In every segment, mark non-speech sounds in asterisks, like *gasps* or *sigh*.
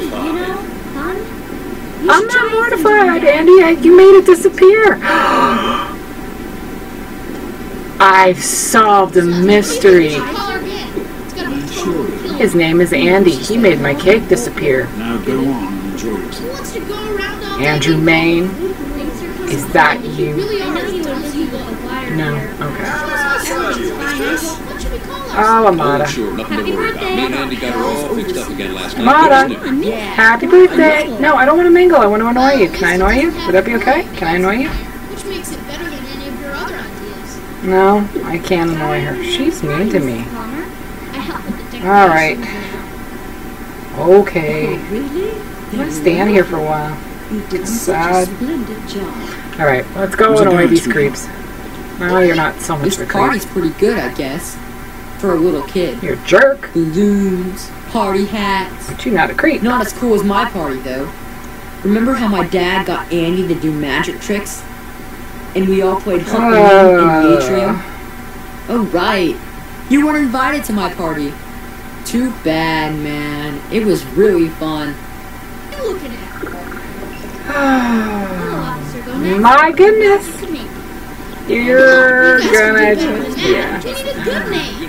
so. You know, hon, I'm not mortified. Andy. I, you made it disappear. *gasps* I've solved a mystery. Call her again. It's gonna be I'm total sure. kill. His name is Andy. He made my cake disappear. Now go on and enjoy Who yourself. wants to go around all day Andrew being Maine. Is that you? really Oh, Amata. sure, nothing Happy to worry about. birthday. Me and Andy got her all fixed up again last night. Amata. Yeah. Happy birthday. No, I don't want to mingle. I want to annoy you. Can I annoy you? Would that be okay? Can I annoy you? Which makes it better than any of your other ideas. No, I can't annoy her. She's mean to me. Plumber. I help with the All right. Okay. Really? I'm going to stand here for a while. You did I'm such sad. a splendid job. All right, let's go Who's annoy these sweetheart? creeps. No, you're not so much This of a party's pretty good, I guess. For a little kid. You're a jerk, Balloons, party hats. but you're not a creep. Not as cool as my party, though. Remember how my dad got Andy to do magic tricks? And we all played Hunt the Moon in the atrium? Oh, right. You weren't invited to my party. Too bad, man. It was really fun. What are you looking at? Hello, Uh, Officer Gomez. My goodness. What's your name? you're You guys can gonna do better than just, that. yeah.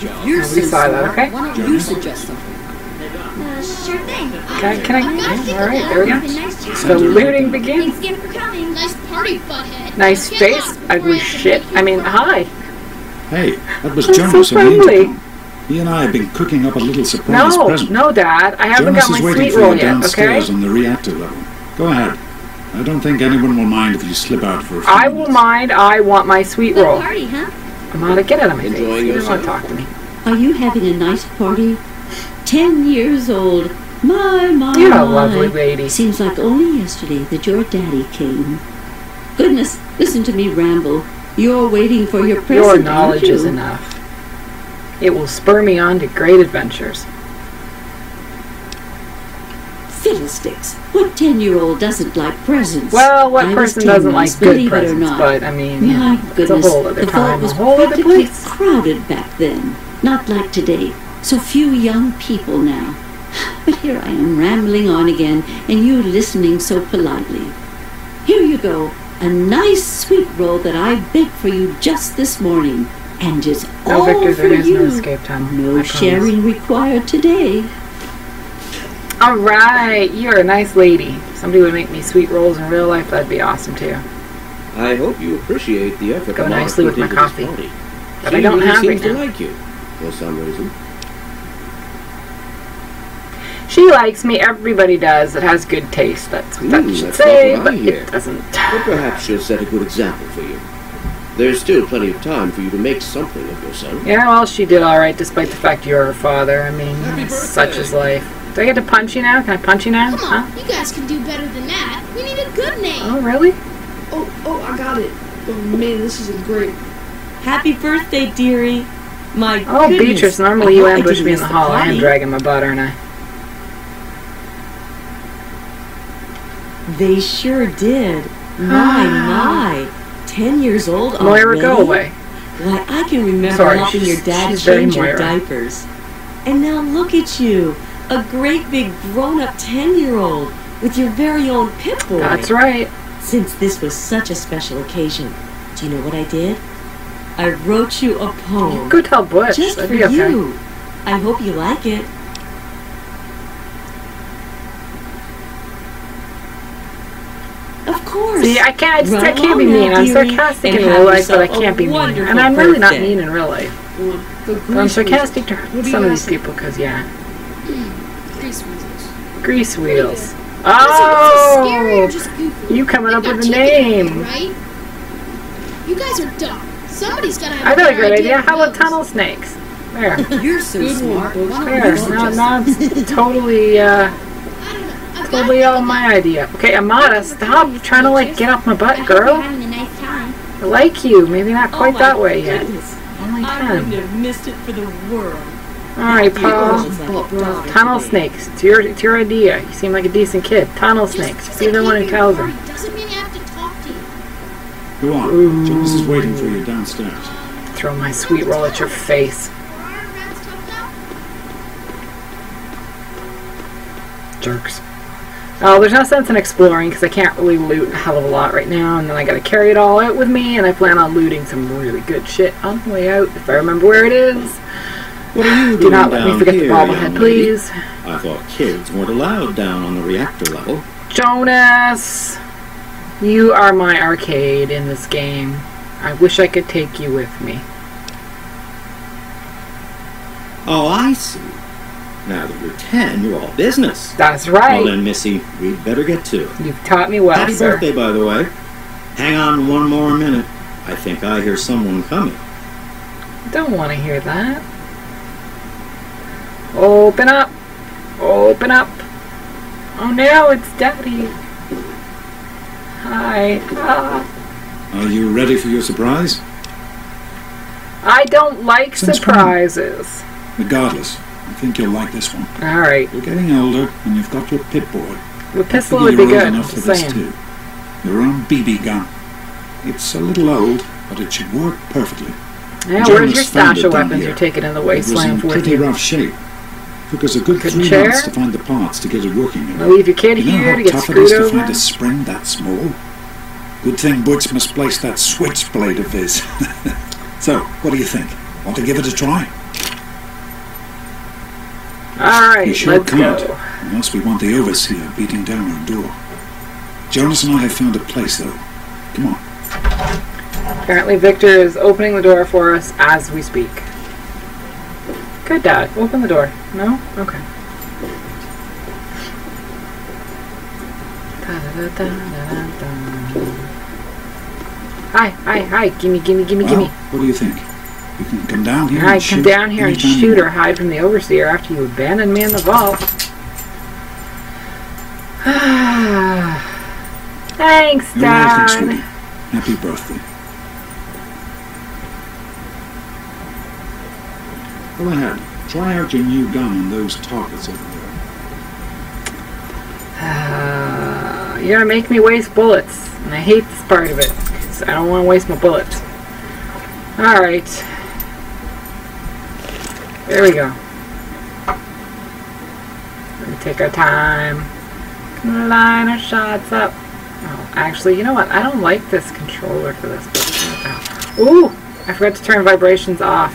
You're Nobody so saw that, okay? Why don't you suggest something? Uh, sure thing. Can, can I? All right, there we go. nice chat. The looting begins. Thanks again for coming. Nice party, butthead. Nice Get face, ugly I have shit. I mean, hi. Hey, that was That's Jonas so on the friendly. He and I have been cooking up a little surprise No, present. no, Dad. I haven't Jonas got my is waiting sweet for roll you yet. Okay. downstairs on the reactor level. Go ahead. I don't think anyone will mind if you slip out for a few I will mind. I want my sweet Good roll. party, huh? Amata, get out of my face. Enjoying You don't want to talk to me. Are you having a nice party? Ten years old. My, my, You're a lovely lady. Seems like only yesterday that your daddy came. Goodness, listen to me ramble. You're waiting for your present, Your aren't knowledge you? is enough. It will spur me on to great adventures. Fiddlesticks. What ten-year-old doesn't like presents? Well, what I person doesn't like good believe it or presents? not. But I mean, My it's a goodness, whole other the time, a was whole other practically place. crowded back then. Not like today. So few young people now. But here I am rambling on again, and you listening so politely. Here you go, a nice sweet roll that I baked for you just this morning, and it's No, all Victor, for you. no escape tunnel. I No sharing required today. All right, you're a nice lady. If somebody would make me sweet rolls in real life, that'd be awesome too. I hope you appreciate the effort Go nicely with my coffee. But she I don't really have seems to now. like you for some reason. She likes me. Everybody does. It has good taste. That's what that Hmm, should that's say, but hear. it doesn't. But perhaps she'll set a good example for you. There's still plenty of time for you to make something of yourself. Yeah, well, she did all right, despite the fact you're her father. I mean, Happy such birthday. is life. Do I get to punch you now? Can I punch you now? Come Huh? on, you guys can do better than that. We need a good name. Oh, really? Oh, oh, I got it. Oh man, this is a great. Happy birthday, dearie. My Oh, goodness. Beatrice, normally you ambush me in miss the hall. I am dragging my butt, aren't I? They sure did. My, *sighs* my. Ten years old Moira, already? go away. Why, I can remember Sorry, helping your she's- dad change your diapers. And now look at you. A great big grown-up ten-year-old with your very own Pip-Boy. That's right. Since this was such a special occasion, do you know what I did? I wrote you a poem. Go tell Butch. Just That'd for be okay. you. I hope you like it. Of course. See, I can't. I, just, I can't be mean. I'm sarcastic in real life, but I can't be mean. wonderful And I'm really not mean in real life. Well, But I'm sarcastic to What some of these people because, yeah. Grease weasels. Grease wheels. Listen, is this scary or Oh! just goofy? You coming up with a name. head, right? You guys are dumb. Somebody's gotta have I got a better great idea. than How about tunnel snakes? There. *laughs* You're so Good smart. Butch. There. you Now, suggest now it's *laughs* totally, uh, I don't know. I've got totally a all my idea. Okay, Amata, stop trying to, like, get off my butt, girl. you're having a nice time. I like you. Maybe not quite oh, that my way yet. goodness. Only I wouldn't have missed it for the world. Alright, Paul. girls like a daughter Tunnel snakes. It's your, it's your idea. You seem like a decent kid. Tunnel snakes. Just You're the one I who came tells them. Doesn't mean I have to talk to you. Go on. Jonas is waiting for you downstairs. Throw my sweet roll at your face. Are our rats toughed out? Jerks. Oh, there's no sense in exploring because I can't really loot a hell of a lot right now, and then I gotta carry it all out with me, and I plan on looting some really good shit on the way out if I remember where it is. What are you Do doing not let me forget the here, bobblehead, young lady? please. I thought kids weren't allowed down on the reactor level. Jonas! You are my arcade in this game. I wish I could take you with me. Oh, I see. Now that you're ten, you're all business. That's right. Well then, Missy, we'd better get to it. You've taught me well, Happy sir. birthday, by the way. Hang on one more minute. I think I hear someone coming. Don't want to hear that. Open up. Open up. Oh no, it's Daddy. Hi. Ah. Are you ready for your surprise? I don't like Since surprises. Regardless, I think you'll like this one. Alright. You're getting older, and you've got your pip-boy. The pistol would be you're good. old enough for this saying. too. Your own BB gun. It's a little old, but it should work perfectly. Yeah, where's your stash of weapons you're taking in the It was wasteland in pretty rough shape. Took us a good three months to find the parts to get it working. again. I'll leave your kid You know here how to get tough it is screwed to over? find a spring that small? Good thing Butch misplaced that switchblade of his. *laughs* so, what do you think? Want to give it a try? Alright, You sure let's can't, go. unless we want the overseer beating down our door. Jonas and I have found a place, though. Come on. Apparently Victor is opening the door for us as we speak. Good dad. Open the door. No? Okay. Hi, hi, hi. Gimme, gimme, gimme, Well, gimme. what do you think? You can come down here I and come down here and shoot or hide from the overseer after you abandon me in the vault. *sighs* Thanks, You're Dad. Happy birthday. Go ahead. Try out your new gun on those targets over there. Uh, you're gonna make me waste bullets, and I hate this part of it. 'cause I don't want to waste my bullets. All right. There we go. Let me take our time. Line our shots up. Oh, actually, you know what? I don't like this controller for this. Ooh! I forgot to turn vibrations off.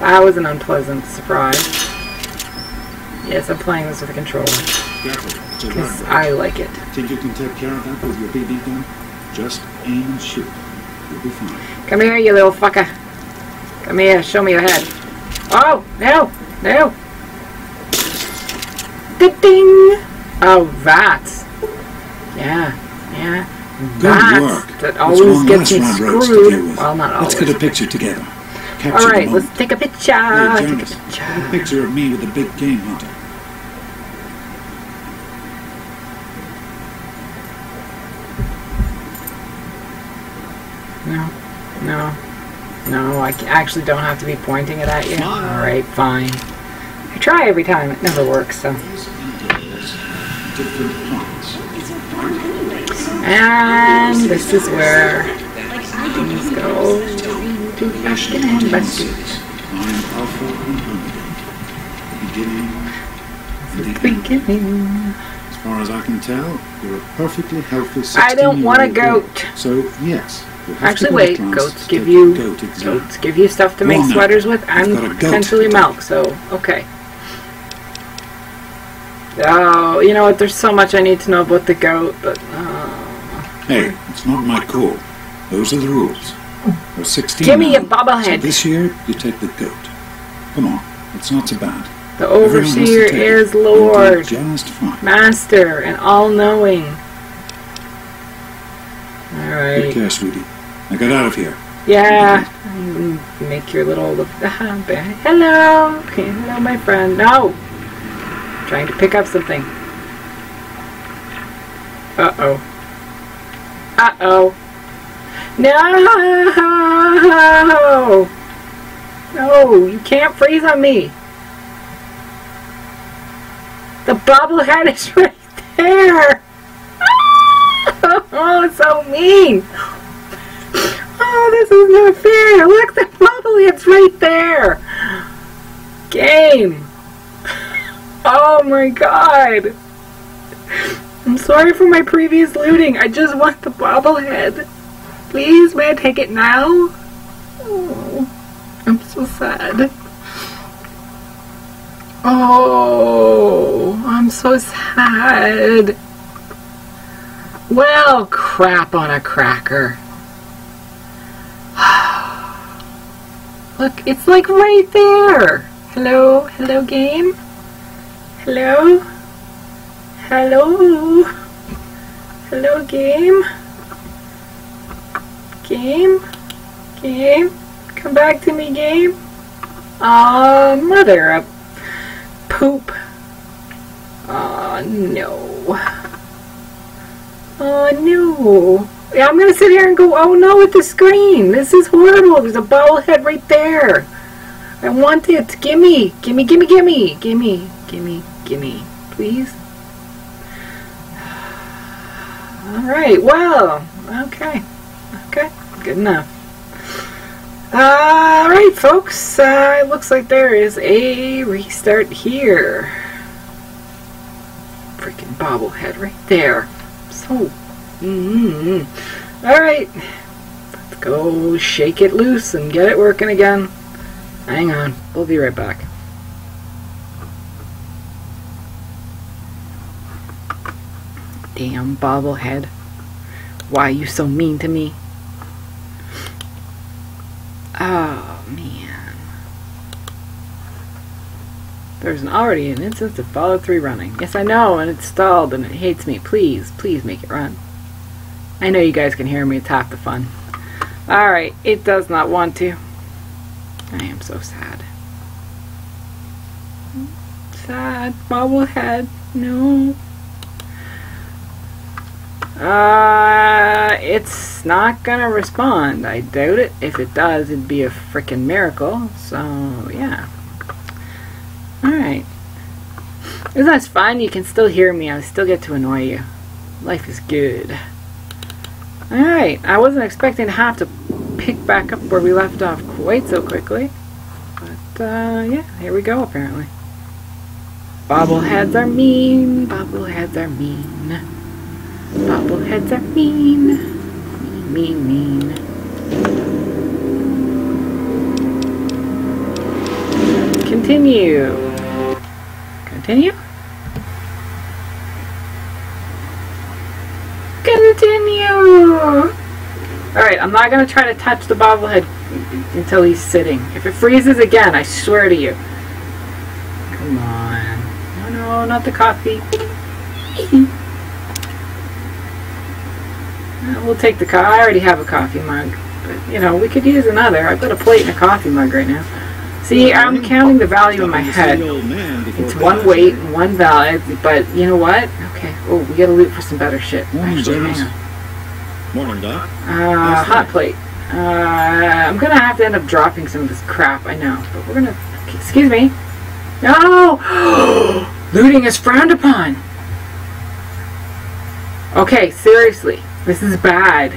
That was an unpleasant surprise. Yes, I'm playing this with a controller. Careful. It's a Because. I like it. Think you can take care of that with your BB gun? Just aim and shoot. You'll be fine. Come here, you little fucker. Come here, show me your head. Oh, no, no. Ding! Oh, that. Yeah, yeah. Good that work. that It's always gets me round roads to screwed. Well, not always. Let's get a picture together. Capture All the moment. let's take a picture. Hey, take a picture. get a picture of me with the big game hunter. No, no, no. I c- actually don't have to be pointing it at you. All right, fine. I try every time. It never works. So. These intervals, different. And this is where things go to fucking National embassy. I am Alpha and Omega. The beginning the. Beginning. As far as I can tell, you're a perfectly healthy 16 I don't want a goat. So, yes. you'll have to Actually, wait. Goats give you goat exam. goats give you stuff to Go make sweaters with, and potentially milk. So okay. Oh, you know what? There's so much I need to know about the goat, but oh. Hey, it's not my call. Those are the rules. You're 16 Give me a bobblehead. So this year, you take the goat. Come on, it's not so bad. the Everyone has to overseer is Lord, just fine. Master, and all-knowing. Alright. Take care, sweetie. Now get out of here. Yeah. Make your little hello, hello, my friend. No, trying to pick up something. Uh oh. Uh oh. No! No, you can't freeze on me. The bobblehead is *laughs* right there. *laughs* Oh, it's so mean. Oh, this is not fair. Look, the bobblehead's right there. Game. Oh my god. I'm sorry for my previous looting. I just want the bobblehead. Please, may I take it now? Oh, I'm so sad. Oh, I'm so sad. Well, crap on a cracker. *sighs* Look, it's like right there. Hello, hello game. Hello. Hello. Hello game. Game. Game. Come back to me game. Aw, mother of poop. Aw, no. Oh no. Yeah, I'm gonna sit here and go, oh no, at the screen. This is horrible. There's a bobblehead right there. I want it. Gimme. Gimme, gimme, gimme. Gimme, gimme, gimme. Please. *sighs* Alright, well, okay. Good enough. Alright, folks. Uh, it looks like there is a restart here. Freaking bobblehead right there. So, mm Alright. Let's go shake it loose and get it working again. Hang on. We'll be right back. Damn bobblehead. Why are you so mean to me? Oh, man. There's already an instance of Fallout 3 running. Yes, I know, and it's stalled and it hates me. Please, please make it run. I know you guys can hear me. It's half the fun. Alright, it does not want to. I am so sad. Sad. Bobblehead. No. Uh, it's not gonna respond. I doubt it. If it does, it'd be a freaking miracle. So, yeah. Alright. That's fine. You can still hear me. I still get to annoy you. Life is good. Alright. I wasn't expecting to have to pick back up where we left off quite so quickly. But, uh, yeah. Here we go, apparently. Bobbleheads are mean. Bobbleheads are mean. Bobbleheads are mean. Mean, mean, mean. Continue. Continue. Continue. Alright, I'm not going to try to touch the bobblehead until he's sitting. If it freezes again, I swear to you. Come on. No, no, not the coffee. *laughs* We'll take the coffee. I already have a coffee mug. But, you know, we could use another. I've got a plate and a coffee mug right now. See, I'm counting the value in my head. It's one weight one value, but you know what? Okay. Oh, we gotta loot for some better shit. Morning, Actually, hang on. Morning, Doc. Uh, hot plate. Uh, I'm gonna have to end up dropping some of this crap, I know. But we're gonna... Excuse me. No! *gasps* Looting is frowned upon! Okay, seriously. This is bad.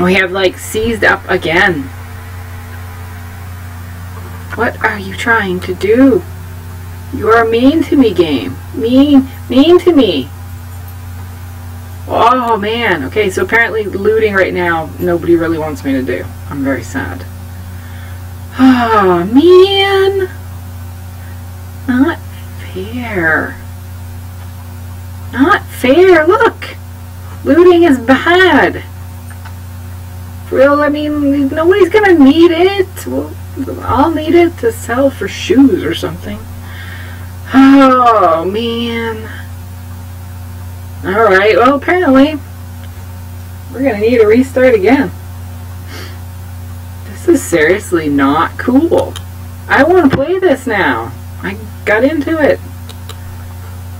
We have, like, seized up again. What are you trying to do? You are mean to me, game. Mean, mean to me. Oh man. Okay, so apparently looting right now nobody really wants me to do. I'm very sad. Oh man. Not fair. Not fair. Look. Looting is bad. Real, I mean, nobody's gonna need it. Well, I'll need it to sell for shoes or something. Oh man. Alright, well apparently we're gonna need a restart again. This is seriously not cool. I want to play this now. I got into it.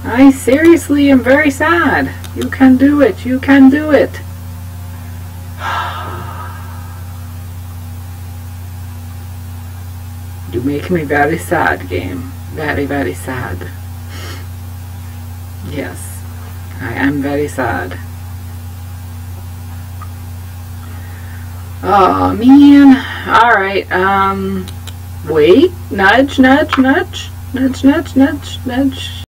I seriously am very sad. You can do it. You can do it. Make me very sad, game. Very, very sad. Yes, I am very sad. Oh man. Alright, um wait. Nudge, nudge, nudge. Nudge, nudge, nudge, nudge.